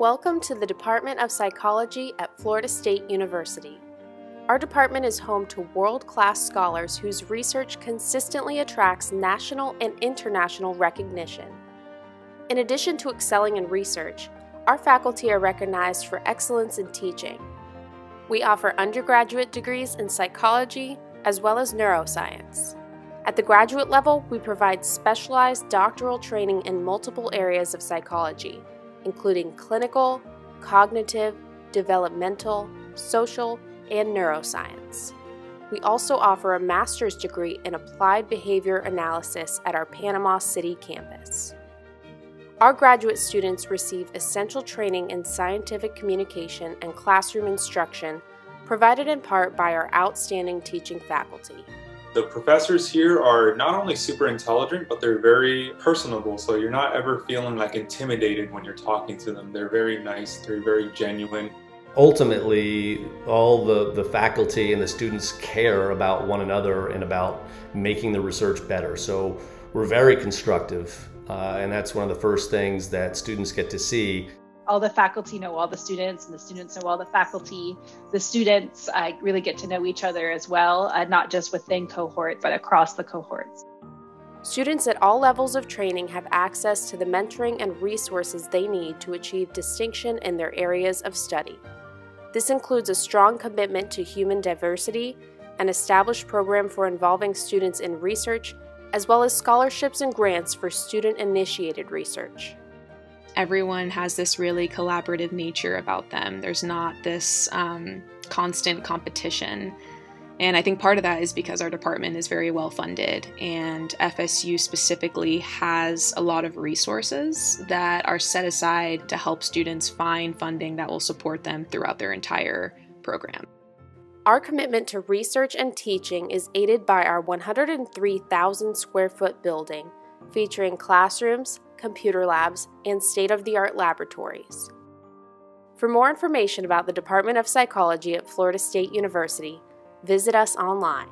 Welcome to the Department of Psychology at Florida State University. Our department is home to world class scholars whose research consistently attracts national and international recognition. In addition to excelling in research, our faculty are recognized for excellence in teaching. We offer undergraduate degrees in psychology as well as neuroscience. At the graduate level, we provide specialized doctoral training in multiple areas of psychology, including clinical, cognitive, developmental, social, and neuroscience. We also offer a master's degree in applied behavior analysis at our Panama City campus. Our graduate students receive essential training in scientific communication and classroom instruction, provided in part by our outstanding teaching faculty. The professors here are not only super intelligent, but they're very personable. So you're not ever feeling like intimidated when you're talking to them. They're very nice, they're very genuine ultimately all the, the faculty and the students care about one another and about making the research better. So we're very constructive, uh, and that's one of the first things that students get to see. All the faculty know all the students, and the students know all the faculty. The students uh, really get to know each other as well, uh, not just within cohort, but across the cohorts. Students at all levels of training have access to the mentoring and resources they need to achieve distinction in their areas of study. This includes a strong commitment to human diversity, an established program for involving students in research, as well as scholarships and grants for student initiated research. Everyone has this really collaborative nature about them. There's not this um, constant competition and I think part of that is because our department is very well funded, and FSU specifically has a lot of resources that are set aside to help students find funding that will support them throughout their entire program. Our commitment to research and teaching is aided by our 103,000 square foot building, featuring classrooms, computer labs, and state of the art laboratories. For more information about the Department of Psychology at Florida State University, visit us online